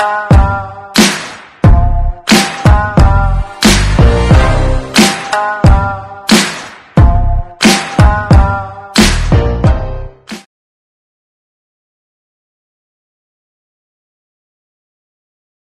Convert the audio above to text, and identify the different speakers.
Speaker 1: Bye.